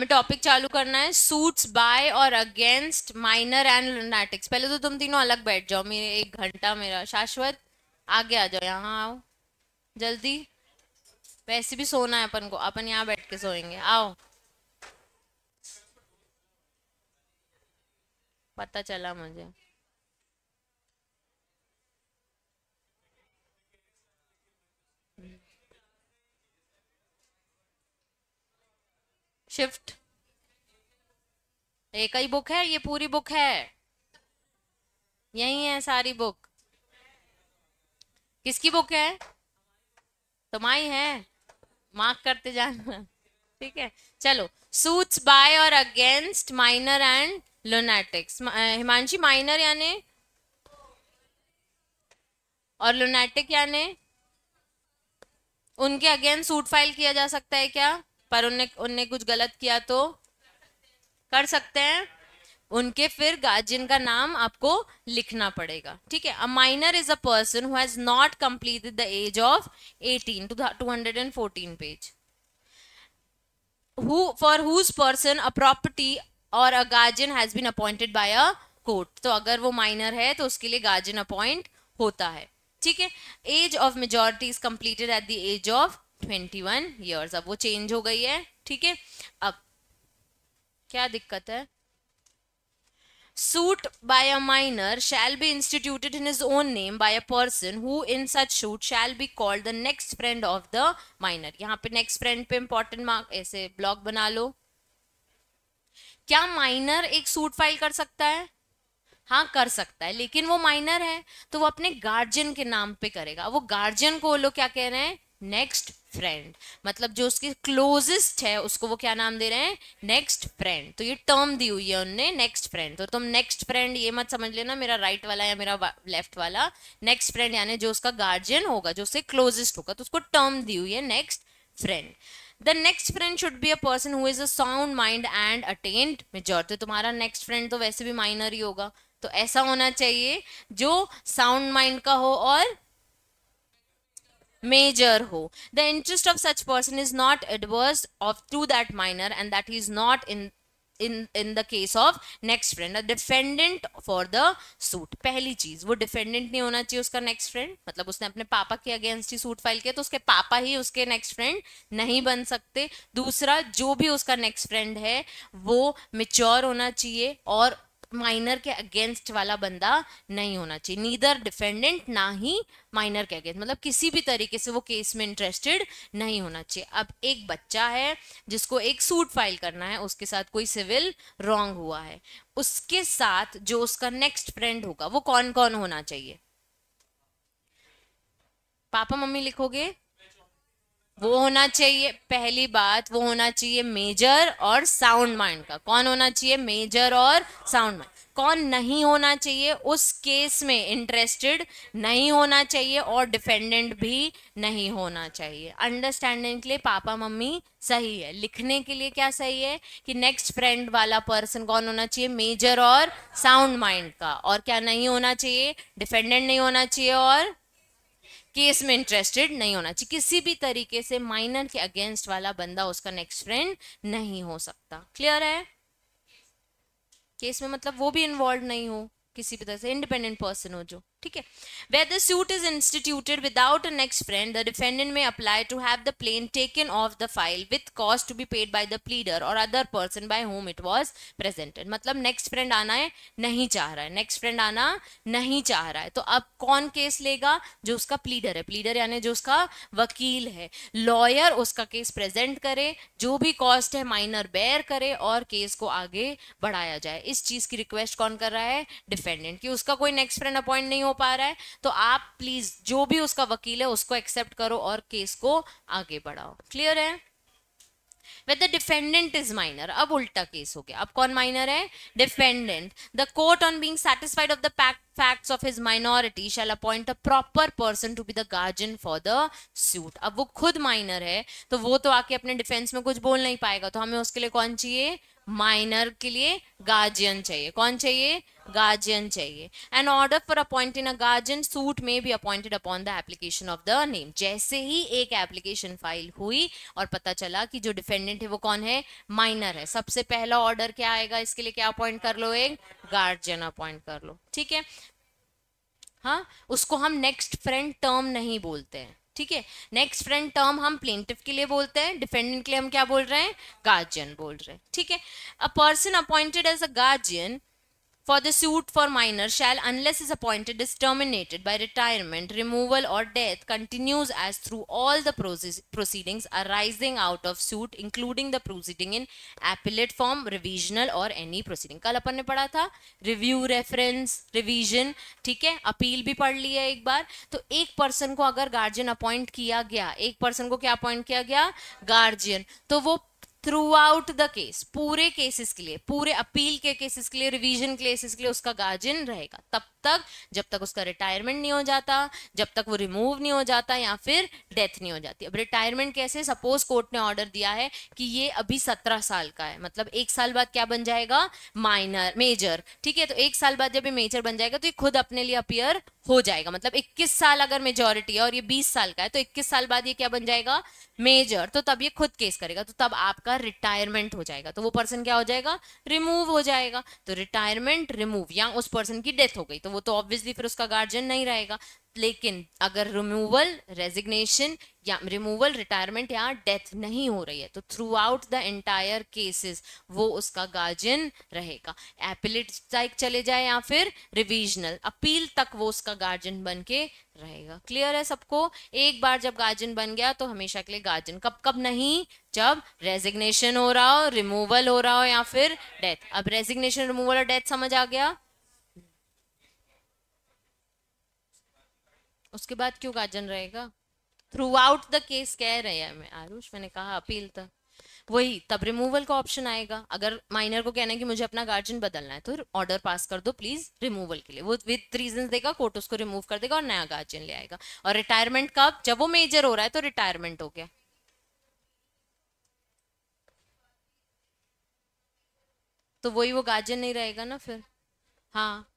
हमें टॉपिक चालू करना है सूट्स बाय और अगेंस्ट माइनर एंड लुनाटिक्स पहले तो तुम तीनों अलग बैठ जाओ, मेरे एक घंटा मेरा। शाश्वत, आगे आ जाओ, यहाँ आओ। जल्दी। वैसे भी सोना है अपन को, अपन यहाँ बैठ के सोएँगे। आओ। पता चला मुझे। शिफ्ट एक ही बुक है, ये पूरी बुक है। यही है सारी बुक किसकी बुक है? तुम्हारी है। मार्क करते जाना। ठीक है। चलो। सूट्स बाय और against minor and lunatics Himanshi minor यानी? और लोनेटिक यानी? उनके अगेंस्ट सूट फ़ाइल किया जा सकता है क्या? पर उनने उनने कुछ गलत किया तो? कर सकते हैं। उनके फिर गार्जियन का नाम आपको लिखना पड़ेगा। ठीक है? A minor is a person who has not completed the age of 18 to 214 page who, for whose person a property or a guardian has been appointed by a court. तो अगर वो माइनर है तो उसके लिए गार्जियन अपॉइंट होता है। ठीक है? Age of majority is completed at the age of 21 years अब वो चेंज हो गई है। ठीक है? अब क्या दिक्कत है suit by a minor shall be instituted in his own name by a person who in such suit shall be called the next friend of the minor यहाँ पे next friend पे important mark ऐसे block बना लो क्या minor एक suit file कर सकता है हाँ कर सकता है लेकिन वो माइनर है तो वो अपने गार्जियन के नाम पे करेगा वो गार्जियन को वो लोग क्या कह रहे हैं नेक्स्ट फ्रेंड। मतलब जो उसके क्लोजेस्ट है, उसको वो क्या नाम दे रहे हैं? Next friend. तो ये टर्म दी हुई है उनने नेक्स्ट फ्रेंड तो तुम नेक्स्ट फ्रेंड ये मत समझ लेना, मेरा राइट वाला या मेरा लेफ़्ट वाला। नेक्स्ट फ्रेंड यानी जो उसका गार्जियन होगा, जो उससे क्लोजेस्ट होगा तो उसको टर्म दी हुई है next friend the next friend should be a person who is a sound mind and attend majority तुम्हारा नेक्स्ट फ्रेंड तो वैसे भी माइनर ही होगा। तो ऐसा होना चाहिए, जो साउंड माइंड का हो और major ho the interest of such person is not adverse of to that minor and that is not in in in the case of next friend a defendant for the suit पहली चीज़ वो defendant नहीं होना चाहिए उसका next friend मतलब उसने अपने पापा के अगेंस्ट ही सूट फ़ाइल किया तो उसके पापा ही उसके नेक्स्ट फ्रेंड नहीं बन सकते दूसरा जो भी उसका नेक्स्ट फ्रेंड है वो मिच्योर होना चाहिए और माइनर के अगेंस्ट वाला बंदा नहीं होना चाहिए। नीदर डिफेंडेंट ना ही माइनर के अगेंस्ट मतलब किसी भी तरीके से वो केस में इंटरेस्टेड नहीं होना चाहिए। अब एक बच्चा है जिसको एक सूट फ़ाइल करना है, उसके साथ कोई सिविल रॉन्ग हुआ है, उसके साथ जो उसका नेक्स्ट फ्रेंड होगा, वो कौन कौन होना चाहिए? पापा मम्मी लिखोगे? वो होना चाहिए, पहली बात वो होना चाहिए मेजर और साउंड माइंड का। कौन होना चाहिए? मेजर और साउंड माइंड। कौन नहीं होना चाहिए उस केस में इंटरेस्टेड नहीं होना चाहिए और डिफेंडेंट भी नहीं होना चाहिए। अंडरस्टैंडिंग के लिए पापा मम्मी सही है। लिखने के लिए क्या सही है कि नेक्स्ट फ्रेंड वाला पर्सन कौन होना चाहिए? मेजर और साउंड माइंड का। और क्या नहीं होना चाहिए? डिफेंडेंट नहीं होना चाहिए और केस में इंटरेस्टेड नहीं होना चाहिए। किसी भी तरीके से माइनर के अगेंस्ट वाला बंदा, उसका नेक्स्ट फ्रेंड नहीं हो सकता। क्लियर है? केस में मतलब वो भी इन्वॉल्व नहीं हो, किसी भी तरह से इंडिपेंडेंट पर्सन हो जो। ठीक है? Where the suit is instituted without a next friend the defendant may apply to have the plaint taken off the file with cost to be paid by the pleader or other person by whom it was presented मतलब next friend आना है, नहीं चाह रहा है। Next friend आना, नहीं चाह रहा है। तो अब कौन केस लेगा? जो उसका प्लीडर है। प्लीडर यानी जो उसका वकील है। लॉयर उसका केस प्रेजेंट करे, जो भी कॉस्ट है माइनर बेयर करे और केस को आगे बढ़ाया जाए। इस चीज़ की रिक्वेस्ट कौन कर रहा है? डिफेंडेंट कि उसका कोई नेक्स्ट फ्रेंड अपॉइंट नहीं हो पा रहा है तो आप प्लीज़ जो भी उसका वकील है, उसको एक्सेप्ट करो और केस को आगे बढ़ाओ। क्लियर है? Whether defendant is minor, अब उल्टा केस हो गया। अब कौन माइनर है? Defendant the court on being satisfied of the facts of his minority shall appoint a proper person to be the guardian for the suit. अब वो खुद माइनर है तो वो तो आके अपने डिफेंस में कुछ बोल नहीं पाएगा तो हमें उसके लिए कौन चाहिए? माइनर के लिए गार्जियन चाहिए। कौन चाहिए? गार्जियन चाहिए। An order for appointing a guardian suit में भी appointed upon the application of the name जैसे ही एक एप्लीकेशन फ़ाइल हुई और पता चला कि जो डिफेंडेंट है वो कौन है? माइनर है। सबसे पहला ऑर्डर क्या आएगा? इसके लिए क्या अपॉइंट कर लो? एक गार्जियन अपॉइंट कर लो। ठीक है? हाँ? उसको हम नेक्स्ट फ्रेंड टर्म नहीं बोलते हैं। ठीक है? नेक्स्ट फ्रेंड टर्म हम प्लेंटिव के लिए बोलते हैं डिफेंडेंट के लिए हम क्या बोल रहे हैं? गार्जियन बोल रहे हैं, ठीक है? A person appointed as a guardian for the suit for minor shall unless is appointed is terminated by retirement removal or death continues as through all the proceedings arising out of suit including the proceeding in appellate form revisional or any proceeding अपन ने पढ़ा था review reference revision ठीक है appeal भी पढ़ ली है एक बार तो एक पर्सन को अगर गार्जियन अपॉइंट किया गया एक पर्सन को क्या अपॉइंट किया गया गार्जियन तो वो थ्रू आउट द केस पूरे केसेस के लिए, पूरे अपील के केसेस के लिए रिवीजन केसेस के लिए उसका गार्जियन रहेगा, तब तक, जब तक उसका रिटायरमेंट नहीं हो जाता, जब तक वो रिमूव नहीं हो जाता या फिर डेथ नहीं हो जाती। अब रिटायरमेंट कैसे? सपोज़ कोर्ट ने ऑर्डर दिया है कि ये अभी सत्रह साल का है। मतलब एक साल बाद क्या बन जाएगा? माइनर मेजर ठीक है तो एक साल बाद जब ये मेजर बन जाएगा तो ये खुद अपने लिए अपियर हो जाएगा। मतलब 21 साल अगर मेजोरिटी है और ये 20 साल का है तो 21 साल बाद ये क्या बन जाएगा? मेजर तो तब ये खुद केस करेगा। तो तब आपका रिटायरमेंट हो जाएगा। तो वो पर्सन क्या हो जाएगा? रिमूव हो जाएगा। तो रिटायरमेंट रिमूव या उस पर्सन की डेथ हो गई। तो वो तो ऑब्वियसली फिर उसका गार्जियन नहीं रहेगा। लेकिन अगर रिमूवल रेजिग्नेशन या रिमूवल रिटायरमेंट या डेथ नहीं हो रही है तो throughout the entire cases वो उसका गार्जियन रहेगा। एपिलेट तक चले जाए या फिर रिविजनल अपील तक वो उसका गार्जियन बन के रहेगा। क्लियर है सबको? एक बार जब गार्जियन बन गया तो हमेशा के लिए गार्जियन कब कब नहीं, जब रेजिग्नेशन हो रहा हो रिमूवल हो रहा हो या फिर डेथ अब रेजिग्नेशन रिमूवल और डेथ समझ आ गया? उसके बाद क्यों गार्जन रहेगा? थ्रू आउट द केस कह रहे हैं मैं आरुष मैंने कहा अपील तक। वही तब रिमूवल का ऑप्शन आएगा। अगर माइनर को कहना है कि मुझे अपना गार्जियन बदलना है तो ऑर्डर पास कर दो प्लीज़ रिमूवल के लिए। वो विद रीजन देगा कोर्ट उसको रिमूव कर देगा और नया गार्जियन ले आएगा। और रिटायरमेंट कब जब वो मेजर हो रहा है तो रिटायरमेंट हो गया। तो वही वो, वो गार्जियन नहीं रहेगा ना फिर? हाँ।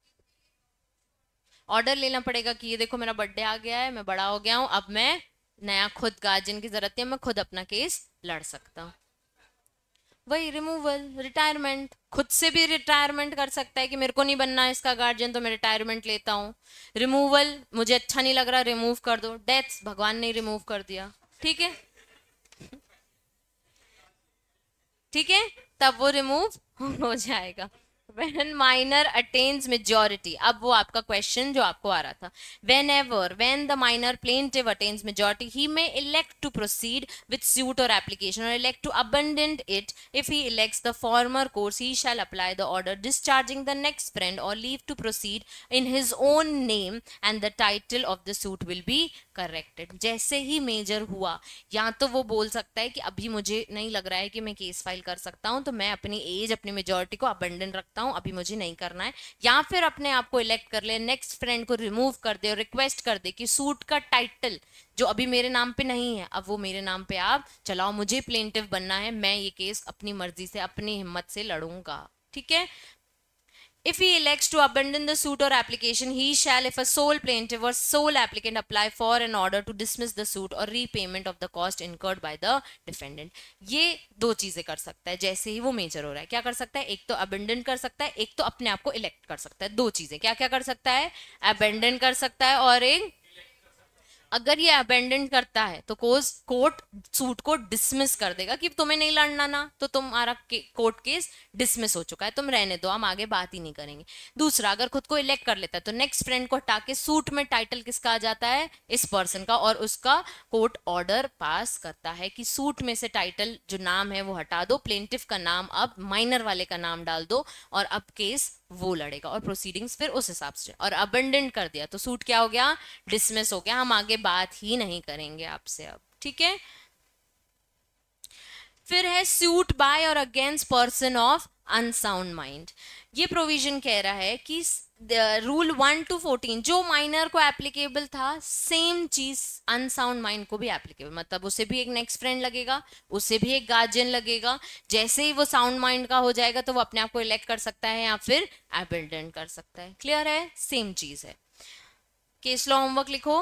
ऑर्डर लेना पड़ेगा कि ये देखो मेरा बर्थडे आ गया है, मैं बड़ा हो गया हूँ, अब मैं नया खुद गार्जियन की ज़रूरत है, मैं खुद अपना केस लड़ सकता हूँ। वही रिमूवल रिटायरमेंट खुद से भी रिटायरमेंट कर सकता है कि मेरे को नहीं बनना है इसका गार्जियन तो मैं रिटायरमेंट लेता हूँ। रिमूवल मुझे अच्छा नहीं लग रहा रिमूव कर दो। डेथ भगवान ने रिमूव कर दिया। ठीक है? ठीक है? तब वो रिमूव हो जाएगा। When minor attains majority अब वो आपका क्वेश्चन जो आपको आ रहा था whenever when the minor plaintiff attains majority he may elect to proceed with suit or application or elect to abandon it if he elects the former course he shall apply the order discharging the next friend or leave to proceed in his own name and the title of the suit will be corrected जैसे ही major हुआ या तो वो बोल सकता है कि अभी मुझे नहीं लग रहा है कि मैं केस फ़ाइल कर सकता हूँ तो मैं अपनी एज अपनी मेजोरिटी को अबंडन रखता हूँ, अभी मुझे नहीं करना है। या फिर अपने आप को इलेक्ट कर ले नेक्स्ट फ्रेंड को रिमूव कर दे और रिक्वेस्ट कर दे कि सूट का टाइटल जो अभी मेरे नाम पे नहीं है, अब वो मेरे नाम पे आप चलाओ, मुझे प्लेंटिव बनना है, मैं ये केस अपनी मर्ज़ी से, अपनी हिम्मत से लड़ूँगा। ठीक है? If he elects to abandon the suit or application, he shall, if a sole plaintiff or sole applicant apply for an order to dismiss the suit or repayment of the cost incurred by the defendant. ये दो चीज़ें कर सकता है जैसे ही वो major हो रहा है क्या कर सकता है एक तो अबेंडन कर सकता है एक तो अपने आप को इलेक्ट कर सकता है दो चीज़ें क्या क्या कर सकता है अबेंडन कर सकता है और एक अगर ये अबेंडेंट करता है तो कोर्स कोर्ट सूट को डिसमिस कर देगा कि तुम्हें नहीं लड़ना ना तो तुम्हारा के, कोर्ट केस डिसमिस हो चुका है तुम रहने दो हम आगे बात ही नहीं करेंगे। दूसरा अगर खुद को इलेक्ट कर लेता है तो नेक्स्ट फ्रेंड को हटा के सूट में टाइटल किसका आ जाता है? इस पर्सन का और उसका कोर्ट ऑर्डर पास करता है कि सूट में से टाइटल जो नाम है वो हटा दो प्लेंटिफ का नाम अब माइनर वाले का नाम डाल दो और अब केस वो लड़ेगा और प्रोसीडिंग्स फिर उस हिसाब से। और अबेंडेंट कर दिया। तो सूट क्या हो गया? डिसमिस हो गया। हम आगे बात ही नहीं करेंगे आपसे अब, ठीक है? फिर है सूट बाय और against person of unsound mind ये प्रोविज़न कह रहा है कि रूल वन टू फोर्टीन जो माइनर को एप्लीकेबल था सेम चीज़ अनसाउंड माइंड को भी एप्लीकेबल मतलब उसे भी एक नेक्स्ट फ्रेंड लगेगा, उसे भी एक गार्जियन लगेगा, जैसे ही वो साउंड माइंड का हो जाएगा तो वो अपने आप को इलेक्ट कर सकता है या फिर एबिल्डेंट कर सकता है। क्लियर है? सेम चीज़ है। केस लॉ होमवर्क लिखो।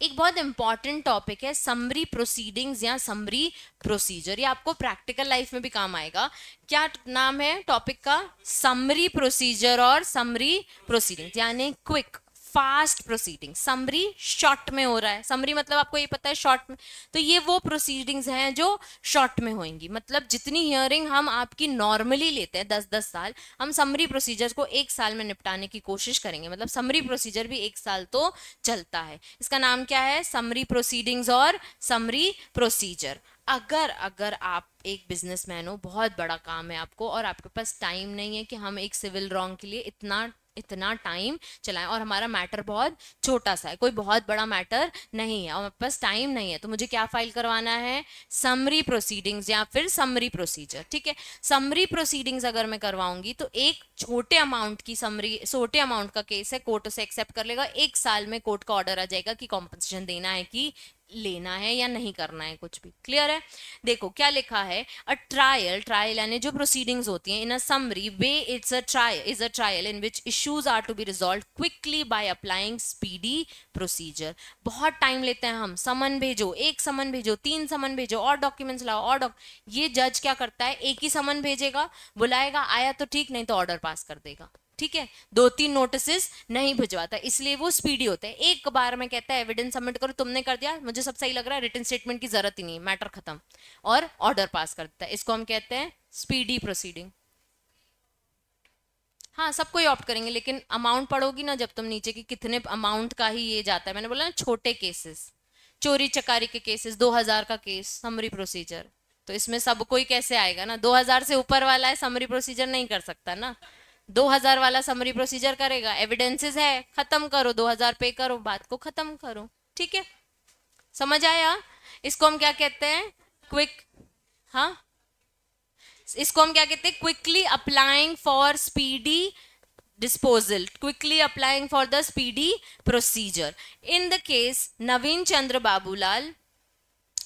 एक बहुत इंपॉर्टेंट टॉपिक है समरी प्रोसीडिंग्स या समरी प्रोसीजर ये आपको प्रैक्टिकल लाइफ में भी काम आएगा। क्या नाम है टॉपिक का? समरी प्रोसीजर और समरी प्रोसीडिंग्स यानी quick fast proceeding summary short में हो रहा है। समरी मतलब आपको ये पता है शॉर्ट में तो ये वो प्रोसीडिंग्स हैं जो शॉर्ट में होंगी। मतलब जितनी हियरिंग हम आपकी नॉर्मली लेते हैं दस दस साल, हम समरी प्रोसीजर को एक साल में निपटाने की कोशिश करेंगे। मतलब समरी प्रोसीजर भी एक साल तो चलता है। इसका नाम क्या है? समरी प्रोसीडिंग्स और समरी प्रोसीजर अगर अगर आप एक बिजनेसमैन हो, बहुत बड़ा काम है आपको और आपके पास टाइम नहीं है कि हम एक सिविल रॉन्ग के लिए इतना इतना टाइम चलाएँ। और हमारा मैटर बहुत छोटा सा है। कोई बहुत बड़ा मैटर नहीं है। और मेरे पास टाइम नहीं है। तो मुझे क्या फ़ाइल करवाना है? समरी प्रोसीडिंग्स या फिर समरी प्रोसीजर ठीक है? समरी प्रोसीडिंग्स अगर मैं करवाऊँगी तो एक छोटे अमाउंट की समरी छोटे अमाउंट का केस है। कोर्ट उसे एक्सेप्ट कर लेगा। एक साल में कोर्ट का ऑर्डर आ जाएगा कि कॉम्पनसेशन देना है कि लेना है या नहीं करना है कुछ भी। क्लियर है? देखो, क्या लिखा है? अ ट्रायल ट्रायल यानी जो प्रोसीडिंग्स होती हैं in a summary way it's a trial is a trial in which issues are to be resolve quickly by applying speedy procedure बहुत टाइम लेते हैं हम। समन भेजो, एक समन भेजो, तीन समन भेजो, और डॉक्यूमेंट्स लाओ, और डॉक ये जज क्या करता है? एक ही समन भेजेगा, बुलाएगा, आया तो ठीक, नहीं तो ऑर्डर पास कर देगा। ठीक है? दो तीन नोटिस नहीं भिजवाता, इसलिए वो स्पीडी होता है। एक बार में कहता है एविडेंस सबमिट करो, तुमने कर दिया, मुझे सब सही लग रहा है रिटर्न स्टेटमेंट की ज़रूरत ही नहीं मैटर खत्म। और ऑर्डर पास कर देता है। इसको हम कहते हैं स्पीडी प्रोसीडिंग हाँ सब कोई ऑप्ट करेंगे, लेकिन अमाउंट पढ़ोगी ना जब तुम नीचे की कितने अमाउंट का ही ये जाता है। मैंने बोला ना, छोटे केसेस चोरी चकारी के केसेस 2000 का केस समरी प्रोसीजर तो इसमें सब कोई कैसे आएगा ना? 2000 से ऊपर वाला है समरी प्रोसीजर नहीं कर सकता ना। 2000 वाला समरी प्रोसीजर करेगा एविडेंसेस है, खत्म करो 2000 पे करो, बात को खत्म करो, ठीक है? समझ आया? इसको हम क्या कहते हैं? क्विक हाँ? इसको हम क्या कहते हैं? Quickly applying for speedy disposal, quickly applying for the speedy procedure. In the case, naveen chandra babulal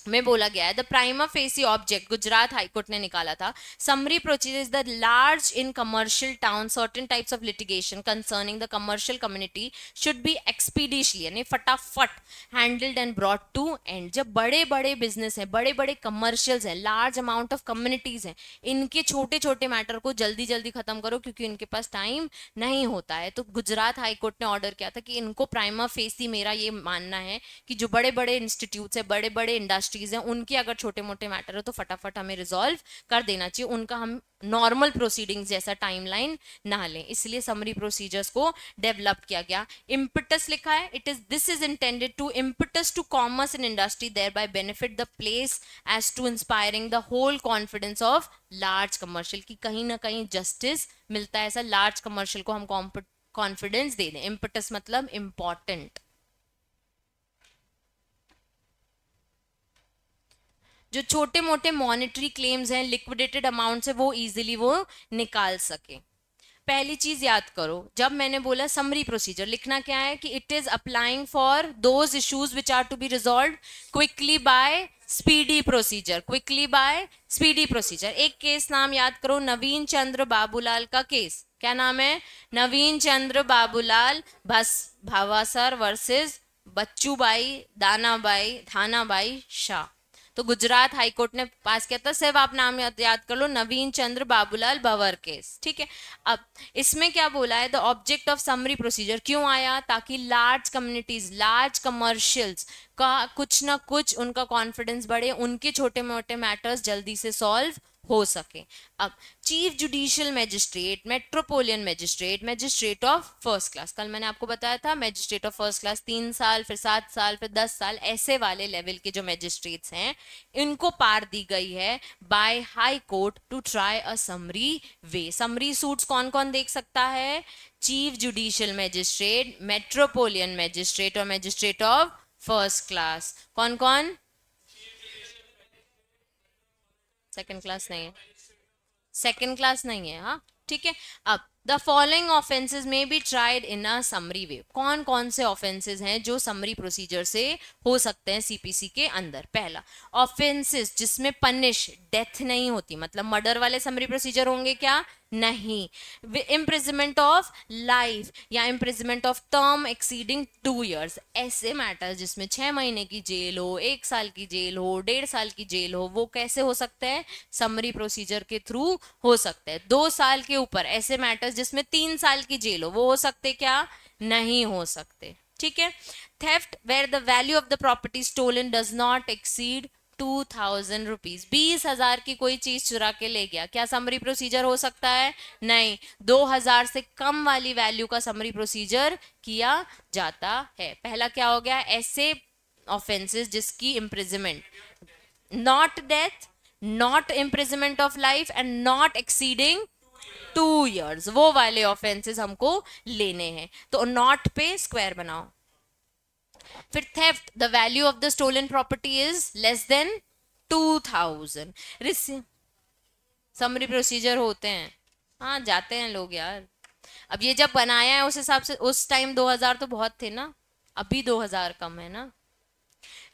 में बोला गया है the prima facie object Gujarat high court ने निकाला था summary procedure is the large in commercial town certain types of litigation concerning the commercial community should be expeditiously यानी फटाफट handled and brought to end जब बड़े बड़े business हैं बड़े बड़े कमर्शियल्स हैं लार्ज अमाउंट ऑफ़ कम्युनिटीज हैं, इनके छोटे छोटे मैटर को जल्दी जल्दी खत्म करो क्योंकि इनके पास टाइम नहीं होता है। तो गुजरात हाईकोर्ट ने ऑर्डर किया था कि इनको प्राइमा फेसी मेरा ये मानना है कि जो बड़े बड़े इंस्टीट्यूट है बड़े बड़े इंडस्ट्री इंडस्ट्रीज़ हैं उनके अगर छोटे मोटे मैटर है तो फटाफट हमें रिजॉल्व कर देना चाहिए। उनका हम नॉर्मल प्रोसीडिंग्स जैसा टाइमलाइन ना लें। इसलिए समरी प्रोसीजर्स को डेवलप किया गया। इम्पटस लिखा है। It is this is intended to impetus to commerce in industry thereby benefit the place as to inspiring the whole confidence of large commercial की कहीं ना कहीं जस्टिस मिलता है ऐसा। लार्ज कमर्शियल को हम कॉन्फिडेंस दे दें। इम्पटस मतलब इंपॉर्टेंट जो छोटे मोटे मॉनिटरी क्लेम्स हैं लिक्विडेटेड अमाउंट से वो इजीली वो निकाल सके। पहली चीज़ याद करो, जब मैंने बोला समरी प्रोसीजर लिखना क्या है कि it is applying for those issues which are to be resolve quickly by speedy procedure quickly by speedy procedure एक केस नाम याद करो, नवीन चंद्र बाबूलाल का केस क्या नाम है? नवीन चंद्र बाबूलाल, बस भावासर वर्सेस बच्चूबाई, दानाबाई थानाबाई शाह। तो गुजरात हाईकोर्ट ने पास किया था। सिर्फ़ आप नाम याद, कर लो नवीन चंद्र बाबूलाल भवर केस ठीक है? अब इसमें क्या बोला है? The object of summary procedure क्यों आया? ताकि लार्ज कम्युनिटीज लार्ज कमर्शियल्स का कुछ ना कुछ उनका कॉन्फिडेंस बढ़े उनके छोटे मोटे मैटर्स जल्दी से सॉल्व हो सके। अब chief judicial magistrate metropolitan magistrate magistrate of first class कल मैंने आपको बताया था मैजिस्ट्रेट ऑफ़ फ़र्स्ट क्लास तीन साल, फिर सात साल, फिर दस साल, ऐसे वाले लेवल के जो मैजिस्ट्रेट्स हैं, इनको पार दी गई है by high court to try a summary way summary suits कौन कौन देख सकता है? Chief judicial magistrate metropolitan magistrate और मैजिस्ट्रेट ऑफ़ फ़र्स्ट क्लास कौन कौन सेकंड क्लास नहीं है। सेकंड क्लास नहीं है हाँ। ठीक है? अब the following offences may be tried in a summary way कौन कौन से ऑफेंसेज हैं जो समरी प्रोसीजर से हो सकते हैं सीपीसी के अंदर? पहला ऑफेंसेज जिसमें पनिश डेथ नहीं होती। मतलब मर्डर वाले समरी प्रोसीजर होंगे क्या? नहीं। इम्प्रिजमेंट ऑफ़ लाइफ या imprisonment of term exceeding two years ऐसे मैटर्स जिसमें छह महीने की जेल हो, एक साल की जेल हो, डेढ़ साल की जेल हो, वो कैसे हो सकते हैं? समरी प्रोसीजर के थ्रू हो सकते हैं। दो साल के ऊपर, ऐसे मैटर्स जिसमें तीन साल की जेल हो, वो हो सकते क्या? नहीं हो सकते। ठीक है? Theft where the value of the property stolen does not exceed two thousand rupees बीस हज़ार की कोई चीज़ चुरा के ले गया। क्या समरी प्रोसीजर हो सकता है? नहीं। दो हज़ार से कम वाली वैल्यू का समरी प्रोसीजर किया जाता है। पहला क्या हो गया? ऐसे ऑफेंसेस जिसकी imprisonment not death not imprisonment of life and not exceeding two years वो वाले ऑफेंसेस हमको लेने हैं। तो नॉट पे स्क्वायर बनाओ। फिर theft the value of the stolen property is less than two thousand रिस समरी प्रोसीजर होते हैं। हाँ जाते हैं लोग यार। अब ये जब बनाया है, उस हिसाब से, उस टाइम 2000 तो बहुत थे ना। अभी 2000 कम है ना।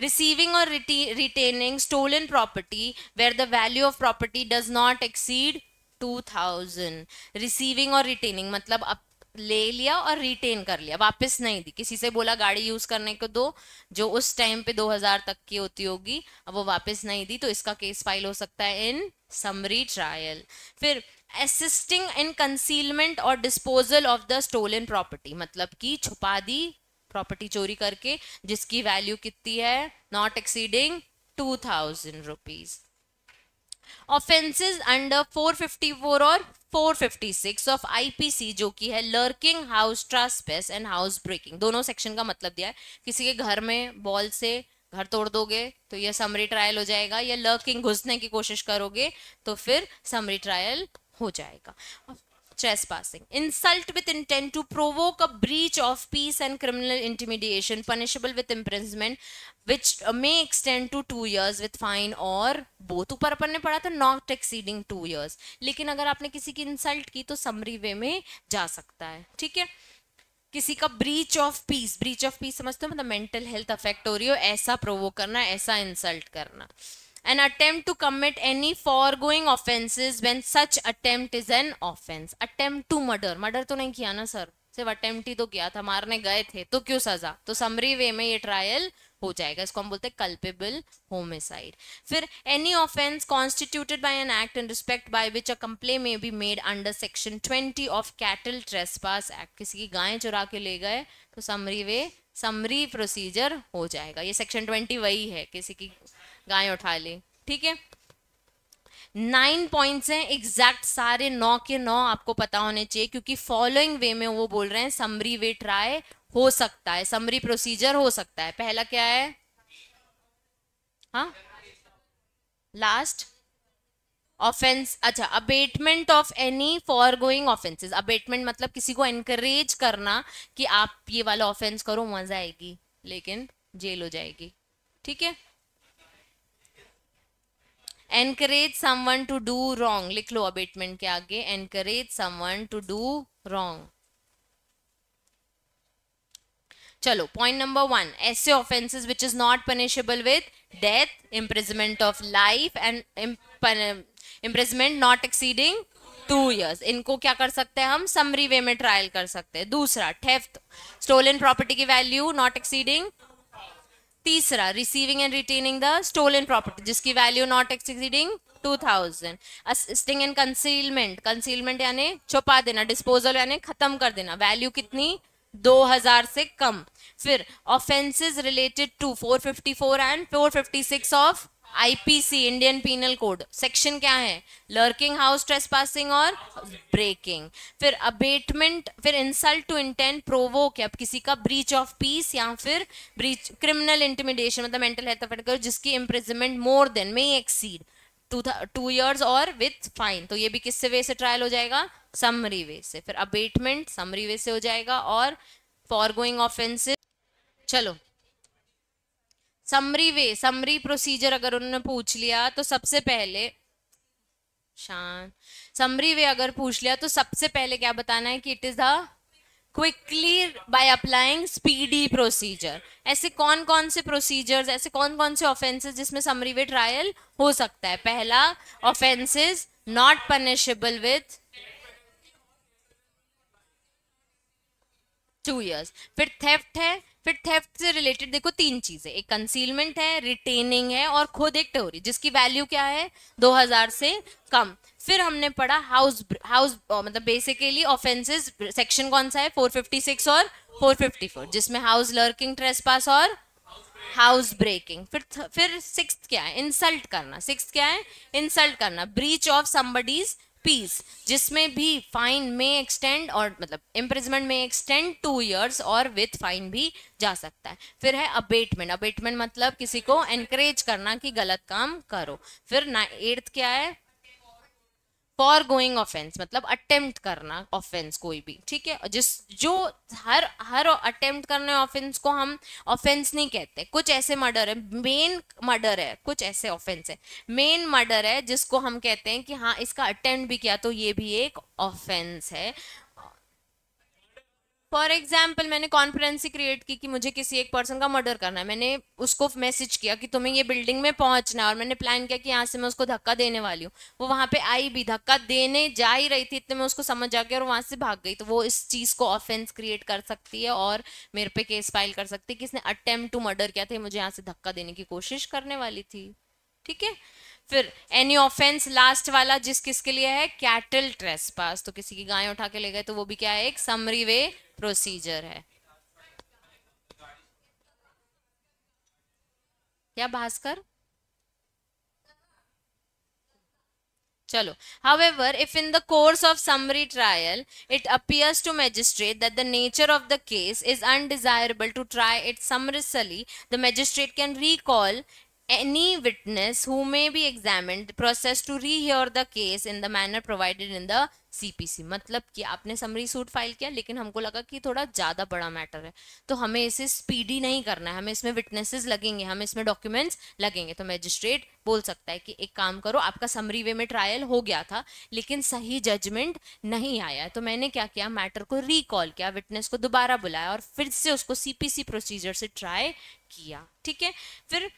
रिसीविंग और retaining stolen property where the value of property does not exceed 2000 receiving और रिटेनिंग मतलब अब ले लिया और रिटेन कर लिया, वापस नहीं दी। किसी से बोला, गाड़ी यूज़ करने को दो, जो उस टाइम पे 2000 तक की होती होगी, अब वो वापस नहीं दी तो इसका केस फ़ाइल हो सकता है इन समरी ट्रायल फिर असिस्टिंग इन कंसीलमेंट और disposal of the stolen property मतलब कि छुपा दी प्रॉपर्टी चोरी करके, जिसकी वैल्यू कितनी है? Not exceeding two thousand rupees offences under 454 और 456 ऑफ़ आईपीसी जो कि है lurking house trespass and house breaking दोनों सेक्शन का मतलब दिया है। किसी के घर में बॉल से घर तोड़ दोगे तो यह समरी ट्रायल हो जाएगा। या लर्किंग घुसने की कोशिश करोगे तो फिर समरी ट्रायल हो जाएगा। Chess passing insult with intent to provoke a breach of peace and criminal intimidation punishable with imprisonment which may extend to two years with fine और बोथ ऊपर अपन ने पढ़ा था नॉट एक्सीडिंग टू ईयर्स लेकिन अगर आपने किसी की इंसल्ट की तो समरी वे में जा सकता है। ठीक है? किसी का breach of peace breach of peace समझते हो? मतलब मेंटल हेल्थ अफेक्ट हो रही हो, ऐसा प्रोवोक करना, ऐसा इंसल्ट करना। An attempt to commit any foregoing offenses when such attempt is an offense. Attempt to murder. Murder तो नहीं किया ना सर सिर्फ़ अटेम्प्ट ही तो किया था। मारने गए थे तो क्यों सजा? तो समरी वे में ये ट्रायल हो जाएगा। इसको हम बोलते हैं कल्पेबल होमिसाइड फिर any offence constituted by an act in respect by which a complaint may be made under section 20 of cattle trespass act किसी की गायें चुरा के ले गए तो समरी वे समरी प्रोसीजर हो जाएगा। ये सेक्शन 20 वही है। किसी की गाय उठा ली। ठीक है? नाइन पॉइंट्स हैं एग्जैक्ट सारे नौ के नौ आपको पता होने चाहिए, क्योंकि फॉलोइंग वे में वो बोल रहे हैं समरी वे ट्राई हो सकता है समरी प्रोसीजर हो सकता है। पहला क्या है? हाँ? लास्ट ऑफेंस अच्छा abetment of any foregoing offences abetment मतलब किसी को एनकरेज करना कि आप ये वाला ऑफेंस करो, मज़ा आएगी, लेकिन जेल हो जाएगी। ठीक है? Encourage someone to do wrong लिख लो अबेटमेंट के आगे. Encourage someone to do wrong चलो पॉइंट नंबर वन ऐसे offences which is not punishable with death imprisonment of life and imprisonment not exceeding two years इनको क्या कर सकते हैं हम? समरी वे में ट्रायल कर सकते हैं. दूसरा ठेफ्ट स्टोलन प्रॉपर्टी की वैल्यू नॉट एक्सीडिंग तीसरा receiving and retaining the stolen property जिसकी value not exceeding two thousand assisting and concealment concealment यानी छुपा देना डिस्पोजल यानी खत्म कर देना वैल्यू कितनी? 2000 से कम. फिर offences related to 454 and 456 of IPC Indian penal code section क्या है? लर्किंग हाउस ट्रेसपासिंग और ब्रेकिंग फिर अबेटमेंट फिर इंसल्ट टू इंटेंट प्रोवोक अब किसी का ब्रीच ऑफ़ पीस या फिर ब्रीच क्रिमिनल इंटिमिडेशन मतलब मेंटल हेल्थ अफेक्ट जिसकी imprisonment more than may exceed to two years और विथ फाइन तो ये भी किससे वे से ट्रायल हो जाएगा? समरी वे से। फिर अबेटमेंट समरी वे से हो जाएगा और फॉर गोइंग ऑफेंसिव चलो। समरी वे, समरी प्रोसीजर अगर उन्होंने पूछ लिया तो सबसे पहले शान समरी वे अगर पूछ लिया तो सबसे पहले क्या बताना है कि it is the quickly by applying speedy procedure ऐसे कौन कौन से प्रोसीजर्स ऐसे कौन कौन से ऑफेंसेस जिसमें समरी वे ट्रायल हो सकता है? पहला offences not punishable with two years फिर थेफ्ट है फिर थेफ्ट से रिलेटेड देखो तीन चीज़ें। एक कंसीलमेंट है रिटेनिंग है और खुद एक टोरी, जिसकी वैल्यू क्या है? 2000 से कम। फिर हमने पढ़ा हाउस हाउस मतलब बेसिकली ऑफेंसेस सेक्शन कौन सा है? 456 और 454 जिसमें हाउस लर्किंग ट्रेसपास और हाउस ब्रेकिंग फिर फिर सिक्स क्या है? इंसल्ट करना। सिक्स क्या है? इंसल्ट करना। ब्रीच ऑफ़ समबडीज पीस जिसमें भी फाइन में एक्सटेंड और मतलब imprisonment may extend two years और विथ फाइन भी जा सकता है। फिर है अबेटमेंट अबेटमेंट मतलब किसी को एनकरेज करना कि गलत काम करो। फिर एट्थ क्या है? फॉर गोइंग ऑफेंस मतलब अटेम्प्ट करना ऑफेंस कोई भी, ठीक है? जिस, जो हर हर अटेम्प्ट करने ऑफेंस को हम ऑफेंस नहीं कहते, कुछ ऐसे मर्डर है मेन मर्डर है, कुछ ऐसे ऑफेंस है। मेन मर्डर है जिसको हम कहते हैं कि हाँ इसका अटेम्प्ट भी किया तो ये भी एक ऑफेंस है। फॉर एग्ज़ाम्पल मैंने कॉन्फ्रेंसी क्रिएट की कि मुझे किसी एक पर्सन का मर्डर करना है। मैंने उसको मैसेज किया कि तुम्हें ये बिल्डिंग में पहुँचना है और मैंने प्लान किया कि यहाँ से मैं उसको धक्का देने वाली हूँ। वो वहाँ पे आई भी, धक्का देने जा ही रही थी, इतने में उसको समझ आ गया और वहाँ से भाग गई। तो वो इस चीज़ को ऑफेंस क्रिएट कर सकती है और मेरे पे केस फ़ाइल कर सकती है कि इसने अटेम्प्ट टू मर्डर किया था मुझे यहाँ से धक्का देने की कोशिश करने वाली थी। ठीक है? फिर एनी ऑफेंस लास्ट वाला जिस किसके लिए है? कैटल ट्रेस पास तो किसी की गाय उठा के ले गए तो वो भी क्या है? एक समरी वे प्रोसीजर है। क्या, भास्कर? चलो। However if in the course of summary trial it appears to magistrate that the nature of the case is undesirable to try it summarily the magistrate can recall any witness who may be examined, the process to rehear the case in the manner provided in the CPC मतलब कि आपने summary suit file किया, लेकिन हमको लगा कि थोड़ा ज़्यादा बड़ा मैटर है। तो हमें इसे स्पीडी नहीं करना है। हमें इसमें विटनेसेस लगेंगे, हमें इसमें डॉक्यूमेंट्स लगेंगे। तो मैजिस्ट्रेट बोल सकता है कि एक काम करो, आपका समरी वे में ट्रायल हो गया था, लेकिन सही जजमेंट नहीं आया तो मैंने क्या किया मैटर को रिकॉल किया विटनेस को दोबारा बुलाया और फिर से उसको सीपीसी प्रोसीजर से ट्राई किया। ठीक है? फिर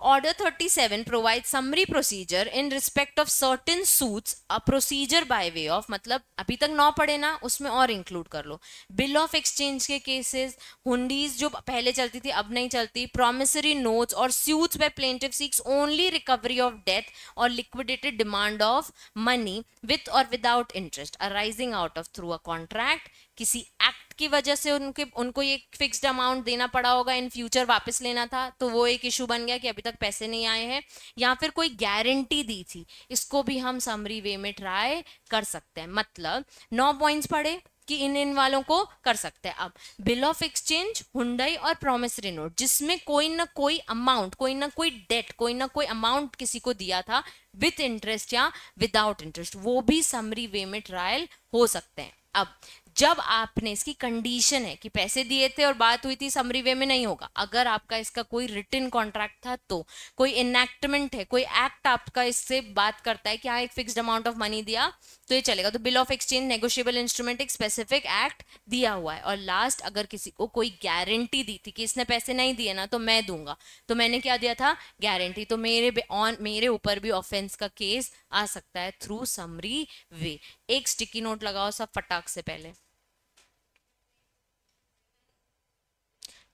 Order 37 provides summary procedure in respect of certain suits, a procedure by way of मतलब अभी तक नौ पढ़े ना, उसमें और इंक्लूड कर लो। बिल ऑफ़ एक्सचेंज के केसेस हुंडीज जो पहले चलती थी, अब नहीं चलती। प्रोमिसरी नोट्स और suits by plaintiff seeks only recovery of death और liquidated demand of money with और without interest arising out of through a contract किसी एक्ट की वजह से उनके, उनको ये फिक्स्ड अमाउंट देना पड़ा होगा इन फ्यूचर वापस लेना था तो वो एक इशू बन गया कि अभी तक पैसे नहीं आए हैं, या फिर कोई गारंटी दी थी, इसको भी हम समरी वे में ट्राई कर सकते हैं। मतलब नौ पॉइंट्स पढ़े कि इन इन वालों को कर सकते हैं। अब बिल ऑफ़ एक्सचेंज हुंडई और प्रोमिसरी नोट जिसमें कोई ना कोई अमाउंट कोई ना कोई डेट कोई ना कोई अमाउंट किसी को दिया था विथ इंटरेस्ट या विदाउट इंटरेस्ट वो भी समरी वे में ट्रायल हो सकते हैं। अब जब आपने इसकी कंडीशन है कि पैसे दिए थे और बात हुई थी समरी वे में नहीं होगा, अगर आपका इसका कोई रिटर्न कॉन्ट्रैक्ट था तो कोई इनएक्टमेंट है, कोई एक्ट आपका इससे बात करता है कि हाँ एक फिक्स्ड अमाउंट ऑफ़ मनी दिया तो ये चलेगा। तो bill of exchange negotiable instrument एक स्पेसिफिक एक्ट दिया हुआ है। और लास्ट अगर किसी को कोई गारंटी दी थी कि इसने पैसे नहीं दिए ना तो मैं दूँगा। तो मैंने क्या दिया था? गारंटी तो मेरे ऑन मेरे ऊपर भी ऑफेंस का केस आ सकता है थ्रू समरी वे एक स्टिकी नोट लगाओ सब फटाक से पहले।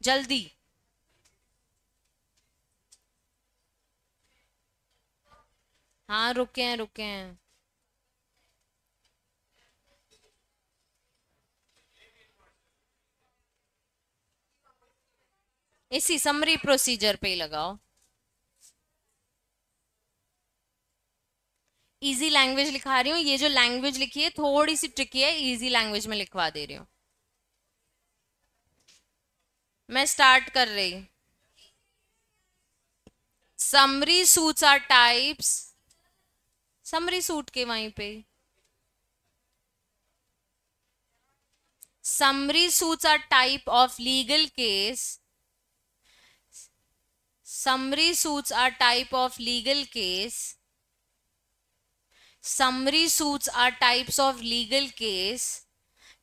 जल्दी। हाँ रुके हैं रुके हैं। इसी समरी प्रोसीजर पे लगाओ। इजी लैंग्वेज लिखा रही हूँ। ये जो लैंग्वेज लिखी है, थोड़ी सी ट्रिकी है इजी लैंग्वेज में लिखवा दे रही हूँ। मैं स्टार्ट कर रही summary suits are types summary suit के वहीं पे। Summary suits are type of legal case summary suits are type of legal case summary suits are types of legal case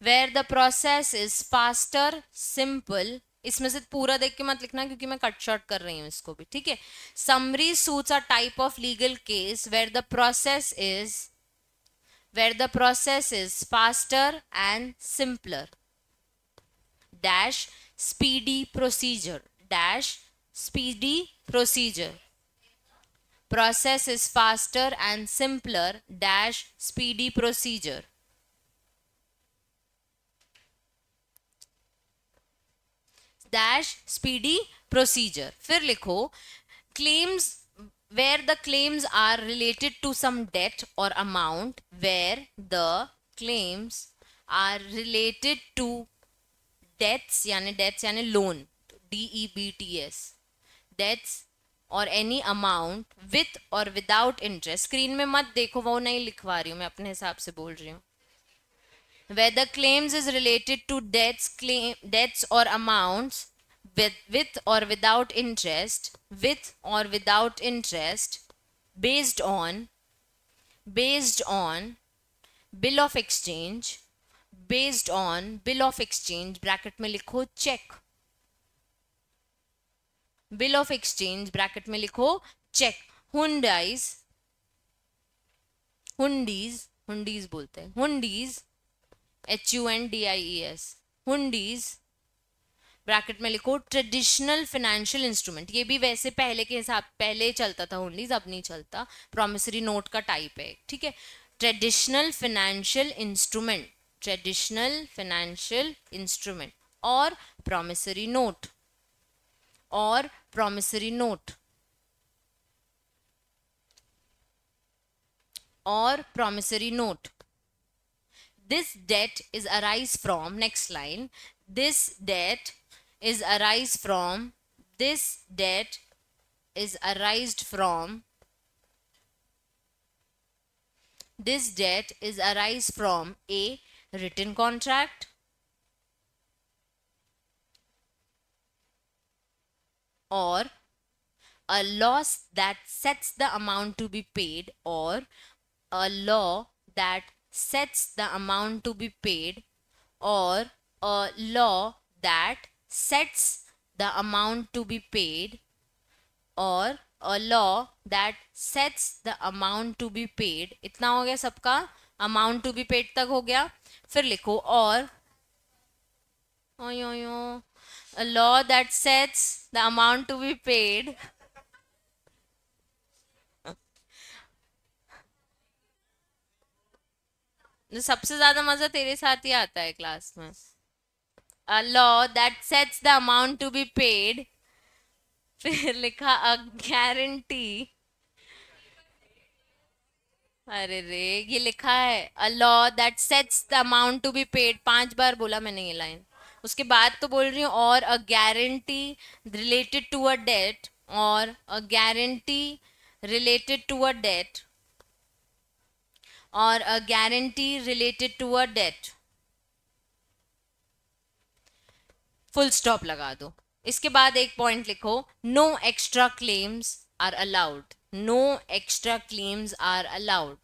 where the process is faster, simple इसमें से पूरा देख के मत लिखना क्योंकि मैं कट शॉर्ट कर रही हूँ इसको भी, ठीक है? Summary suits are type of legal case where the process is where the process is faster and simpler dash speedy procedure dash speedy procedure process is faster and simpler. Dash speedy procedure. Dash speedy procedure फिर लिखो claims where the claims are related to some debt or amount where the claims are related to debts यानी debts यानी loan D E B T S debts और any amount with और without interest screen में मत देखो वो नहीं लिखवा रही हूँ मैं अपने हिसाब से बोल रही हूँ whether claims is related to debts claim debts or amounts with with or without interest with or without interest based on based on bill of exchange based on bill of exchange bracket में लिखो check bill of exchange bracket में लिखो check हुंडाइज hundis hundis बोलते हैं hundis H U N D I E S hundis bracket में लिखो traditional financial instrument ये भी वैसे पहले के हिसाब, पहले चलता था हुंडीज अब नहीं चलता. प्रोमिसरी नोट का टाइप है ठीक है? Traditional financial instrument traditional financial instrument और प्रोमिसरी नोट और प्रोमिसरी नोट और promissory note. This debt is arise from next line this debt is arise from this debt is arised from this debt is arise from a written contract or a loss that sets the amount to be paid or a law that sets the amount to be paid or a law that sets the amount to be paid or a law that sets the amount to be paid इतना हो गया सबका amount to be paid तक हो गया फिर लिखो और ओयो ओयो a law that sets the amount to be paid सबसे ज़्यादा मज़ा तेरे साथ ही आता है क्लास में। A law that sets the amount to be paid, फिर लिखा a guarantee अरे रे, ये लिखा है a law that sets the amount to be paid पाँच बार बोला मैंने ये लाइन उसके बाद तो बोल रही हूँ, और a guarantee related to a debt और a guarantee related to a debt और a guarantee related to a debt full stop लगा दो। इसके बाद एक पॉइंट लिखो। No extra claims are allowed no extra claims are allowed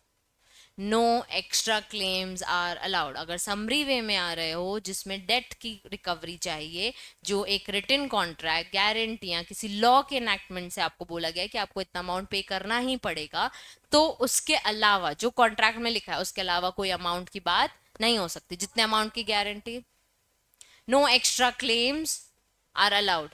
no extra claims are allowed अगर summary way में आ रहे हो, जिसमें डेट की रिकवरी चाहिए, जो एक रिटर्न कॉन्ट्रैक्ट गारंटी या किसी लॉ के इनेक्टमेंट से आपको बोला गया कि आपको इतना अमाउंट पे करना ही पड़ेगा तो उसके अलावा, जो कॉन्ट्रैक्ट में लिखा है, उसके अलावा कोई अमाउंट की बात नहीं हो सकती। जितने अमाउंट की guarantee no extra claims are allowed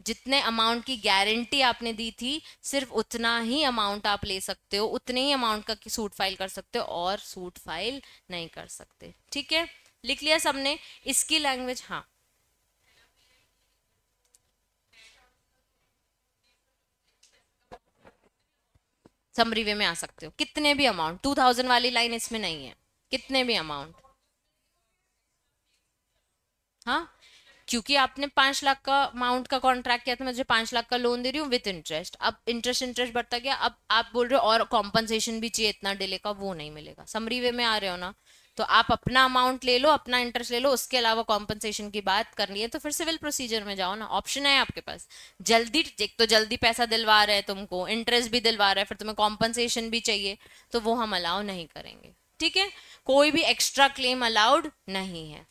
जितने अमाउंट की गारंटी आपने दी थी, सिर्फ़ उतना ही अमाउंट आप ले सकते हो, उतने ही अमाउंट का सूट फ़ाइल कर सकते हो, और सूट फ़ाइल नहीं कर सकते। ठीक है? लिख लिया सबने? इसकी लैंग्वेज हाँ। समरी वे में आ सकते हो। कितने भी अमाउंट टू थाउज़ेंड वाली लाइन इसमें नहीं है। कितने भी अमाउंट हाँ? क्योंकि आपने पाँच लाख का अमाउंट का कॉन्ट्रैक्ट किया था मुझे पाँच लाख का लोन दे रही हूँ विथ इंटरेस्ट अब इंटरेस्ट इंटरेस्ट बढ़ता गया, अब आप बोल रहे हो और कॉम्पनसेशन भी चाहिए इतना डिले का, वो नहीं मिलेगा. समरी वे में आ रहे हो ना? तो आप अपना अमाउंट ले लो, अपना इंटरेस्ट ले लो, उसके अलावा कॉम्पनसेशन की बात करनी है तो फिर सिविल प्रोसीजर में जाओ ना. ऑप्शन है आपके पास. जल्दी, एक तो जल्दी पैसा दिलवा रहे हैं तुमको इंटरेस्ट भी दिलवा रहा है, फिर तुम्हें कॉम्पनसेशन भी चाहिए तो वो हम अलाउ नहीं करेंगे. ठीक है? कोई भी एक्स्ट्रा क्लेम अलाउड नहीं है.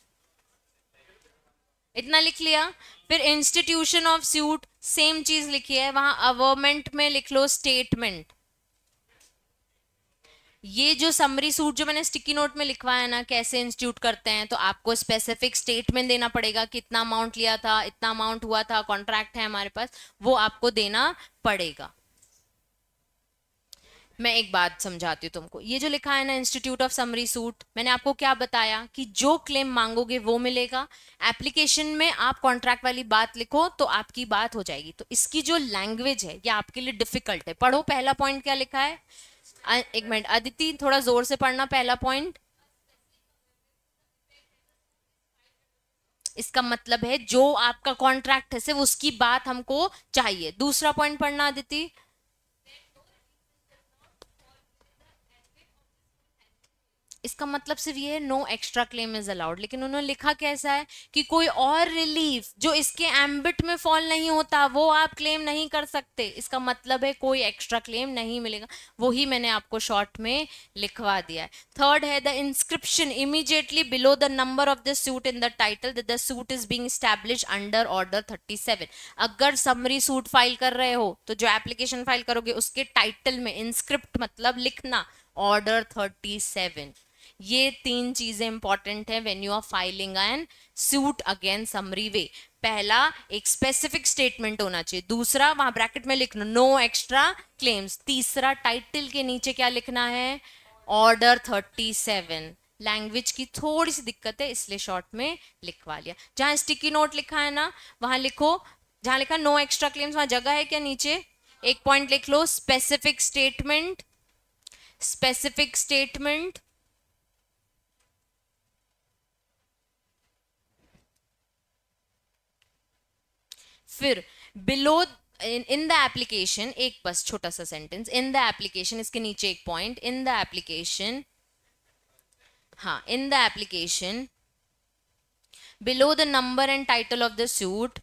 इतना लिख लिया। फिर इंस्टीट्यूशन ऑफ़ सूट सेम चीज़ लिखी है। वहाँ अवर्मेंट में लिख लो स्टेटमेंट ये जो समरी सूट जो मैंने स्टिकी नोट में लिखवाया है ना, कैसे इंस्टीट्यूट करते हैं तो आपको स्पेसिफिक स्टेटमेंट देना पड़ेगा, कितना अमाउंट लिया था, इतना अमाउंट हुआ था कॉन्ट्रैक्ट है हमारे पास, वो आपको देना पड़ेगा। मैं एक बात समझाती हूँ तुमको। ये जो लिखा है ना इंस्टीट्यूट ऑफ़ समरी सूट मैंने आपको क्या बताया कि जो क्लेम मांगोगे वो मिलेगा। एप्लीकेशन में आप कॉन्ट्रैक्ट वाली बात लिखो तो आपकी बात हो जाएगी। तो इसकी जो लैंग्वेज है, ये आपके लिए डिफ़िकल्ट है। पढ़ो, पहला पॉइंट क्या लिखा है? एक मिनट अदिति थोड़ा ज़ोर से पढ़ना पहला पॉइंट इसका मतलब है जो आपका कॉन्ट्रैक्ट है, सिर्फ़ उसकी बात हमको चाहिए। दूसरा पॉइंट पढ़ना अदिति इसका मतलब सिर्फ़ ये no extra claim is allowed लेकिन उन्होंने लिखा कैसा है कि कोई और रिलीफ जो इसके एम्बिट में फॉल नहीं होता, वो आप क्लेम नहीं कर सकते। इसका मतलब है कोई एक्स्ट्रा क्लेम नहीं मिलेगा। वही मैंने आपको शॉर्ट में लिखवा दिया है। थर्ड है the inscription immediately below the number of the suit in the title the suit is being establish under order thirty seven अगर समरी सूट फ़ाइल कर रहे हो तो जो एप्लीकेशन फ़ाइल करोगे, उसके टाइटल में इंस्क्रिप्ट मतलब लिखना ऑर्डर थर्टी सेवन ये तीन चीज़ें इंपॉर्टेंट है when you are filing an suit again summary way पहला, एक स्पेसिफिक स्टेटमेंट होना चाहिए। दूसरा, वहाँ ब्रैकेट में लिखना नो एक्स्ट्रा क्लेम्स तीसरा टाइटल के नीचे क्या लिखना है? ऑर्डर थर्टी सेवन लैंग्वेज की थोड़ी सी दिक्कत है, इसलिए शॉर्ट में लिखवा लिया। जहाँ स्टिकी नोट लिखा है ना, वहाँ लिखो। जहाँ लिखा नो एक्स्ट्रा क्लेम्स वहाँ जगह है क्या नीचे? एक पॉइंट लिख लो स्पेसिफिक स्टेटमेंट स्पेसिफिक स्टेटमेंट फिर बिलो इन द एप्लीकेशन एक बस छोटा सा सेंटेंस इन द एप्लीकेशन इसके नीचे एक पॉइंट इन द एप्लीकेशन हाँ in the application below the number and title of the suit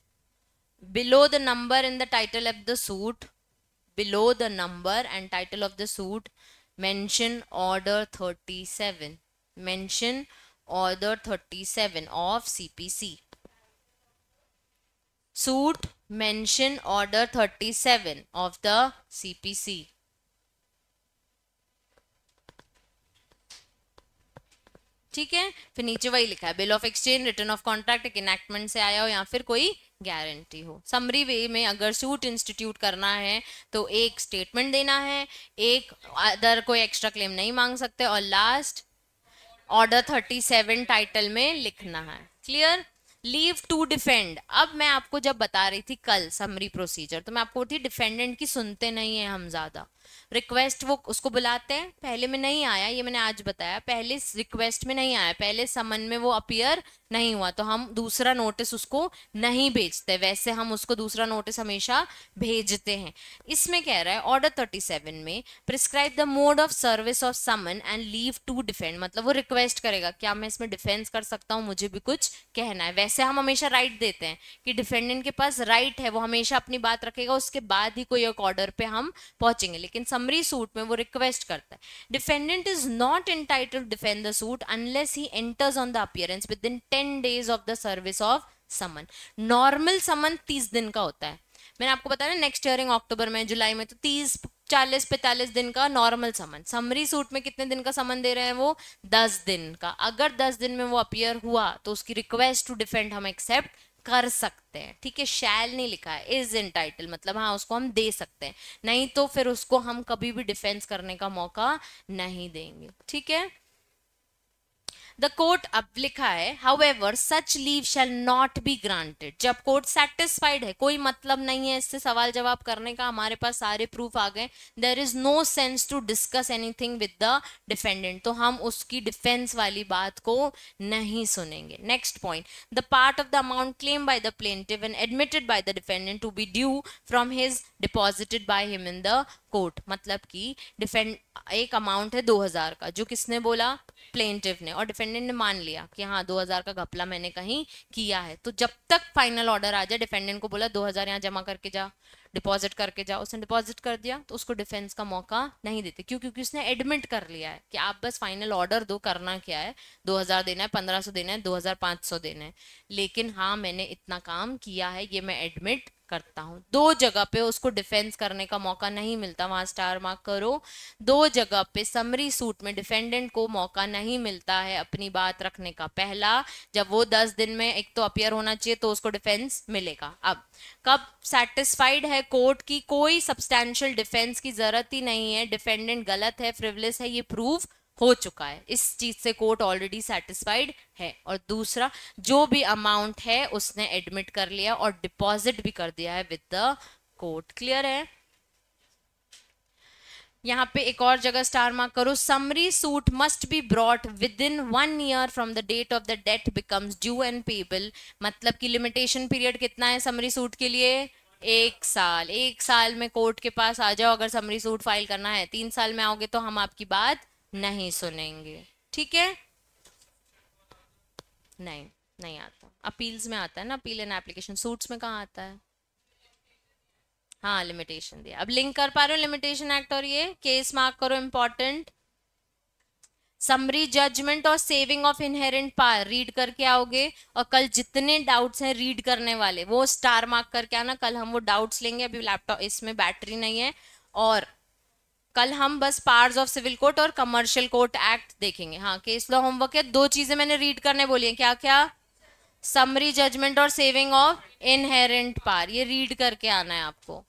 below the number in the title of the suit below the number and title of the suit mention order 37 mention order 37 of cpc suit mention order 37 of the CPC. ठीक है? फिर नीचे वही लिखा है bill of exchange return of contract एक enactment से आया हो या फिर कोई गारंटी हो। समरी वे में अगर सूट इंस्टीट्यूट करना है तो एक स्टेटमेंट देना है, एक अदर कोई एक्स्ट्रा क्लेम नहीं मांग सकते, और last order thirty seven title में लिखना है। Clear leave to defend. अब मैं आपको जब बता रही थी कल समरी प्रोसीजर तो मैं आपको थी डिफेंडेंट की सुनते नहीं है हम ज़्यादा। रिक्वेस्ट वो उसको बुलाते हैं। पहले में नहीं आया, ये मैंने आज बताया। पहले रिक्वेस्ट में नहीं आया। पहले समन में वो अपियर नहीं हुआ। तो हम दूसरा नोटिस उसको नहीं भेजते। वैसे हम उसको दूसरा नोटिस हमेशा भेजते हैं। इसमें कह रहा है ऑर्डर थर्टी सेवन में prescribe the mode of service of summon and leave to defend मतलब वो रिक्वेस्ट करेगा, क्या मैं इसमें डिफेंस कर सकता हूँ? मुझे भी कुछ कहना है। वैसे हम हमेशा राइट देते हैं कि डिफेंडेंट के पास राइट है। वो हमेशा अपनी बात रखेगा। उसके बाद ही कोई एक ऑर्डर पे हम पहुँचेंगे। लेकिन समरी सूट में वो रिक्वेस्ट करता है defendant is not entitled defend the suit unless he enters on the appearance within ten days of the service of summon normal summon तीस दिन का होता है। मैंने आपको बताया ना नेक्स्ट ईयरिंग अक्टूबर में जुलाई में तो तीस, चालीस, पैंतालीस दिन का नॉर्मल समन समरी सूट में कितने दिन का समन दे रहे हैं वो? दस दिन का। अगर दस दिन में वो अपियर हुआ तो उसकी रिक्वेस्ट टू डिफेंड हम एक्सेप्ट कर सकते हैं। ठीक है शैल नहीं लिखा है इज़ इन टाइटल मतलब हाँ उसको हम दे सकते हैं। नहीं तो फिर उसको हम कभी भी डिफेंस करने का मौका नहीं देंगे। ठीक है? द कोर्ट अब लिखा है however such leave shall not be granted जब कोर्ट सेटिस्फाइड है, कोई मतलब नहीं है इससे सवाल जवाब करने का, हमारे पास सारे प्रूफ आ गए। There is no sense to discuss anything with the defendant तो हम उसकी डिफेंस वाली बात को नहीं सुनेंगे। Next point the part of the amount claim by the plaintiff and admitted by the defendant to be due from his deposited by him in the court मतलब कि डिफेंड, एक अमाउंट है दो हज़ार का, जो किसने बोला? प्लेंटिव ने, और डिफेंडेंट ने मान लिया कि हाँ दो हज़ार का घपला मैंने कहीं किया है। तो जब तक फाइनल ऑर्डर आ जाए डिफेंडेंट को बोला दो हज़ार यहाँ जमा करके जा डिपॉजिट करके जाओ उसने डिपॉजिट कर दिया तो उसको डिफेंस का मौका नहीं देते। क्यों? क्योंकि उसने एडमिट कर लिया है कि आप बस फाइनल ऑर्डर दो करना क्या है? 2000 देना है 1500 देना है 2500 देना है। लेकिन हाँ मैंने इतना काम किया है, ये मैं एडमिट करता हूँ। दो जगह पे उसको डिफेंस करने का मौका नहीं मिलता, वहाँ स्टार मार्क करो। दो जगह पे समरी सूट में डिफेंडेंट को मौका नहीं मिलता है अपनी बात रखने का। पहला, जब वो दस दिन में एक तो अपियर होना चाहिए तो उसको डिफेंस मिलेगा। अब, कब सेटिस्फाइड है कोर्ट की, कोई सब्सटैंशियल डिफेंस की ज़रूरत ही नहीं है। डिफेंडेंट गलत है फ्रिवलेस है, ये प्रूव हो चुका है। इस चीज़ से कोर्ट ऑलरेडी सेटिस्फाइड है। और दूसरा, जो भी अमाउंट है, उसने एडमिट कर लिया और डिपॉजिट भी कर दिया है विद द कोर्ट क्लियर है? यहाँ पे एक और जगह स्टार मार्क करो। Summary suit must be brought within one year from the date of the date becomes due and payable मतलब कि लिमिटेशन पीरियड कितना है समरी सूट के लिए? एक साल। एक साल में कोर्ट के पास आ जाओ। अगर समरी सूट फ़ाइल करना है, तीन साल में आओगे तो हम आपकी बात नहीं सुनेंगे। ठीक है? नहीं नहीं आता। अपील्स में आता है ना, अपील एंड एप्लीकेशन सूट्स में कहा आता है? हाँ लिमिटेशन दिया। अब लिंक कर पा रहे हो लिमिटेशन एक्ट और ये? केस मार्क करो इंपॉर्टेंट समरी जजमेंट और saving of inherent power read करके आओगे और कल जितने डाउट्स हैं रीड करने वाले। वो स्टार मार्क करके आना। कल हम वो डाउट्स लेंगे। अभी लैपटॉप इसमें बैटरी नहीं है। और कल हम बस पार्स ऑफ़ सिविल कोर्ट और कमर्शियल कोर्ट एक्ट देखेंगे। हाँ केस लॉ होमवर्क है। दो चीज़ें मैंने रीड करने बोली हैं। क्या क्या समरी जजमेंट और सेविंग ऑफ़ इनहेरेंट पार ये रीड करके आना है आपको।